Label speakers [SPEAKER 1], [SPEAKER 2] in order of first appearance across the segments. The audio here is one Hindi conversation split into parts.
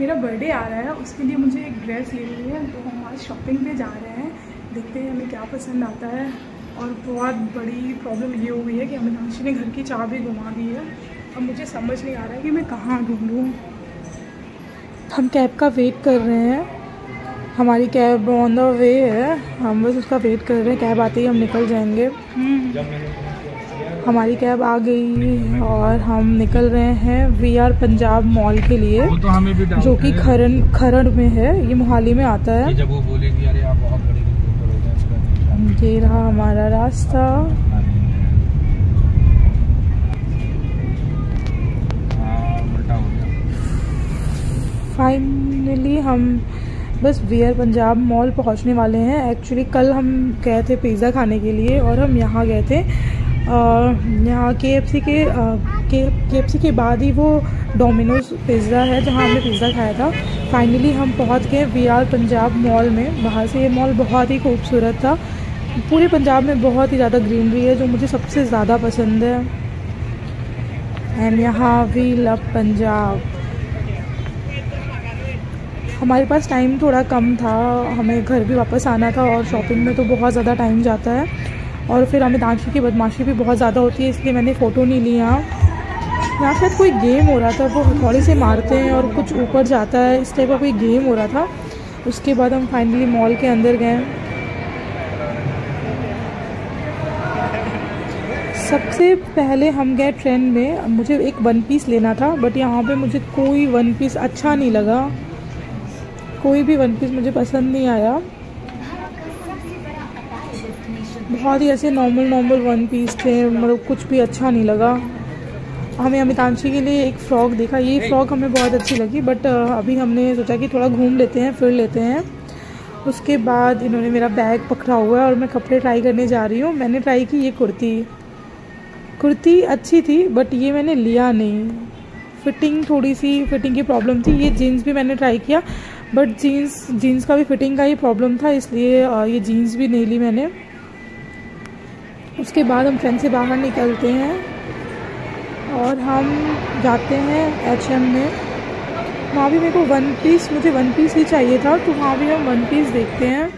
[SPEAKER 1] मेरा बर्थडे आ रहा है उसके लिए मुझे एक ड्रेस लेनी है तो हम आज शॉपिंग पे जा रहे हैं देखते हैं हमें क्या पसंद आता है और बहुत बड़ी प्रॉब्लम ये हो गई है कि अमितांशी ने घर की चाबी घुमा दी है अब मुझे समझ नहीं आ रहा है कि मैं कहाँ ढूँढूँ। हम कैब का वेट कर रहे हैं हमारी कैब ऑन द वे है हम बस उसका वेट कर रहे हैं कैब आते ही हम निकल जाएँगे। हमारी कैब आ गई और हम निकल रहे हैं वी आर पंजाब मॉल के लिए
[SPEAKER 2] वो तो
[SPEAKER 1] जो कि खरन खरड़ में है ये मोहाली में आता है।
[SPEAKER 2] जब वो बोलेगी अरे आप बहुत बड़े
[SPEAKER 1] ये रहा हमारा रास्ता।
[SPEAKER 2] उल्टा हो
[SPEAKER 1] फाइनली हम बस वियर पंजाब मॉल पहुँचने वाले हैं। एक्चुअली कल हम गए थे पिज़्ज़ा खाने के लिए और हम यहाँ गए थे। के एफ़ सी के के एफ़ सी के बाद ही वो डोमिनोज पिज़्ज़ा है, जहाँ हमने पिज़्ज़ा खाया था। फाइनली हम पहुँच गए वी आर पंजाब मॉल में। बाहर से ये मॉल बहुत ही खूबसूरत था। पूरे पंजाब में बहुत ही ज़्यादा ग्रीनरी है, जो मुझे सबसे ज़्यादा पसंद है। एंड यहाँ वी लव पंजाब हमारे पास टाइम थोड़ा कम था। हमें घर भी वापस आना था और शॉपिंग में तो बहुत ज़्यादा टाइम जाता है। और फिर हमें दांशी की बदमाशी भी बहुत ज़्यादा होती है, इसलिए मैंने फ़ोटो नहीं ली यहाँ यहाँ शायद कोई गेम हो रहा था, वो हथौड़े से मारते हैं और कुछ ऊपर जाता है, इस टाइप का कोई गेम हो रहा था। उसके बाद हम फाइनली मॉल के अंदर गए। सबसे पहले हम गए ट्रेंड में, मुझे एक वन पीस लेना था बट यहाँ पे मुझे कोई वन पीस अच्छा नहीं लगा। कोई भी वन पीस मुझे पसंद नहीं आया। बहुत ही ऐसे नॉर्मल नॉर्मल वन पीस थे मतलब कुछ भी अच्छा नहीं लगा। हमें अमितांशी के लिए एक फ़्रॉक देखा। ये फ़्रॉक हमें बहुत अच्छी लगी बट अभी हमने सोचा कि थोड़ा घूम लेते हैं फिर लेते हैं। उसके बाद इन्होंने मेरा बैग पकड़ा हुआ है और मैं कपड़े ट्राई करने जा रही हूँ। मैंने ट्राई की ये कुर्ती। कुर्ती अच्छी थी बट ये मैंने लिया नहीं। फिटिंग थोड़ी सी फिटिंग की प्रॉब्लम थी। ये जीन्स भी मैंने ट्राई किया बट जीन्स जीन्स का भी फिटिंग का ही प्रॉब्लम था इसलिए ये जीन्स भी नहीं ली मैंने। उसके बाद हम ट्रेन से बाहर निकलते हैं और हम जाते हैं एच एम में। वहाँ भी मेरे को वन पीस मुझे वन पीस ही चाहिए था तो वहाँ भी हम वन पीस देखते हैं।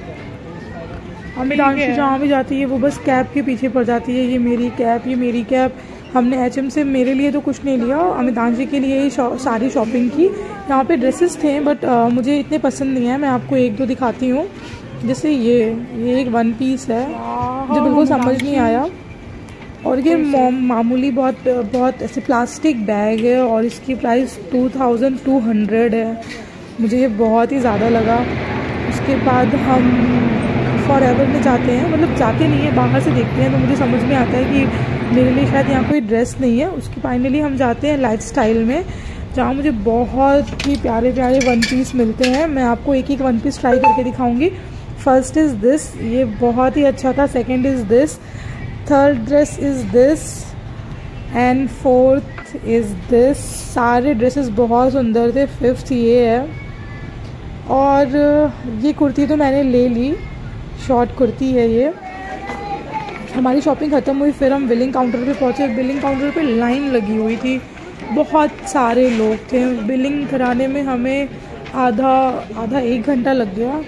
[SPEAKER 1] डांसी जहाँ भी जाती है वो बस कैब के पीछे पड़ जाती है ये मेरी कैब ये मेरी कैब। हमने एचएम से मेरे लिए तो कुछ नहीं लिया अमितांशी के लिए ही शॉ- सारी शॉपिंग की। यहाँ पे ड्रेसेस थे बट आ, मुझे इतने पसंद नहीं है मैं आपको एक दो दिखाती हूँ। जैसे ये ये एक वन पीस है मुझे बिल्कुल समझ नहीं आया। और ये मामूली बहुत बहुत ऐसे प्लास्टिक बैग है और इसकी price two thousand two hundred है। मुझे ये बहुत ही ज़्यादा लगा। उसके बाद हम फॉर एवर में जाते हैं। मतलब जाते नहीं है बाहर से देखते हैं तो मुझे समझ में आता है कि मेरे लिए शायद यहाँ कोई ड्रेस नहीं है। उसकी फाइनली हम जाते हैं लाइफ स्टाइल में जहाँ मुझे बहुत ही प्यारे प्यारे वन पीस मिलते हैं। मैं आपको एक एक वन पीस ट्राई करके दिखाऊँगी। फ़र्स्ट इज़ दिस ये बहुत ही अच्छा था। Second is this third dress is this and fourth is this सारे ड्रेसेस बहुत सुंदर थे। फिफ्थ ये है। और ये कुर्ती तो मैंने ले ली। शॉर्ट कुर्ती है ये। हमारी शॉपिंग ख़त्म हुई, फिर हम बिलिंग काउंटर पे पहुँचे। बिलिंग काउंटर पे लाइन लगी हुई थी। बहुत सारे लोग थे। बिलिंग कराने में हमें आधा आधा एक घंटा लग गया।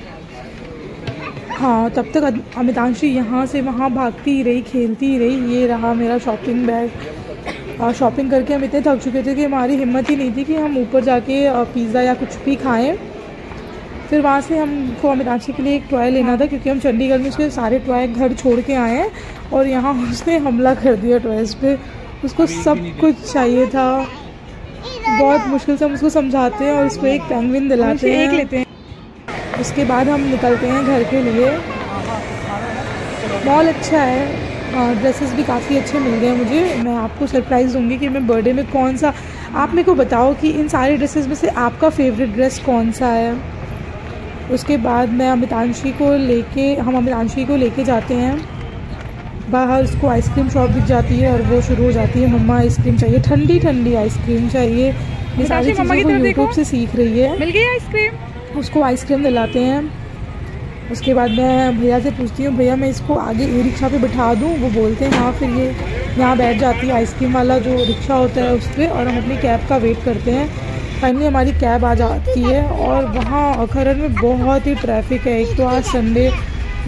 [SPEAKER 1] हाँ तब तक अमितांशी यहाँ से वहाँ भागती ही रही खेलती ही रही ये रहा मेरा शॉपिंग बैग और शॉपिंग करके हम इतने थक चुके थे कि हमारी हिम्मत ही नहीं थी कि हम ऊपर जाके पिज़्ज़ा या कुछ भी खाएँ। फिर वहाँ से हमको अमितांशी के लिए एक टॉय लेना था क्योंकि हम चंडीगढ़ में उसके सारे टॉय घर छोड़ के आए हैं और यहाँ उसने हमला कर दिया टॉयज़ पे। उसको सब कुछ चाहिए था। बहुत मुश्किल से हम उसको समझाते हैं और उसको एक पेंगुइन दिलाते हैं एक लेते हैं। उसके बाद हम निकलते हैं घर के लिए। मॉल अच्छा है। ड्रेसेस भी काफ़ी अच्छे मिल गए मुझे। मैं आपको सरप्राइज़ दूँगी कि मैं बर्थडे में कौन सा आप मेरे को बताओ कि इन सारे ड्रेसेस में से आपका फेवरेट ड्रेस कौन सा है? उसके बाद मैं अमितांशी को लेके हम अमितांशी को लेके जाते हैं। बाहर उसको आइसक्रीम शॉप दिख जाती है और वो शुरू हो जाती है मम्मा आइसक्रीम चाहिए। ठंडी ठंडी आइसक्रीम चाहिए। ये सारी चीज़ें वो यूट्यूब से सीख रही है।
[SPEAKER 3] मिल गई आइसक्रीम
[SPEAKER 1] उसको आइसक्रीम दिलाते हैं। उसके बाद मैं भैया से पूछती हूँ, भैया, मैं इसको आगे ई रिक्शा पे बिठा दूँ? वो बोलते हैं हाँ फिर ये यहाँ बैठ जाती है आइसक्रीम वाला जो रिक्शा होता है उस पर और हम अपनी कैब का वेट करते हैं। फाइनली हमारी कैब आ जाती है और वहाँ खरन में बहुत ही ट्रैफ़िक है। एक तो आज संडे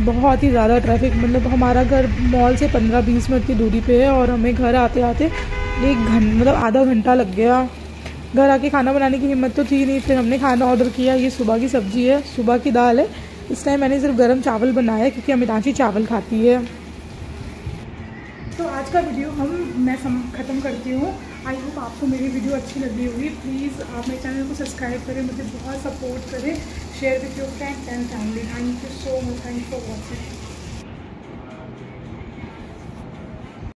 [SPEAKER 1] बहुत ही ज़्यादा ट्रैफ़िक मतलब हमारा घर मॉल से पंद्रह बीस मिनट की दूरी पे है और हमें घर आते आते एक घंटा मतलब आधा घंटा लग गया। घर आके खाना बनाने की हिम्मत तो थी नहीं, फिर हमने खाना ऑर्डर किया। ये सुबह की सब्ज़ी है, सुबह की दाल है। इस टाइम मैंने सिर्फ़ गर्म चावल बनाया क्योंकि अमिताची चावल खाती है। तो आज का वीडियो हम, मैं ख़त्म करती हूँ। आई होप आपको मेरी वीडियो अच्छी लगी होगी। प्लीज़ आप मेरे चैनल को सब्सक्राइब करें, मुझे बहुत सपोर्ट करें। Share with your friends and family thank you so much thank for watching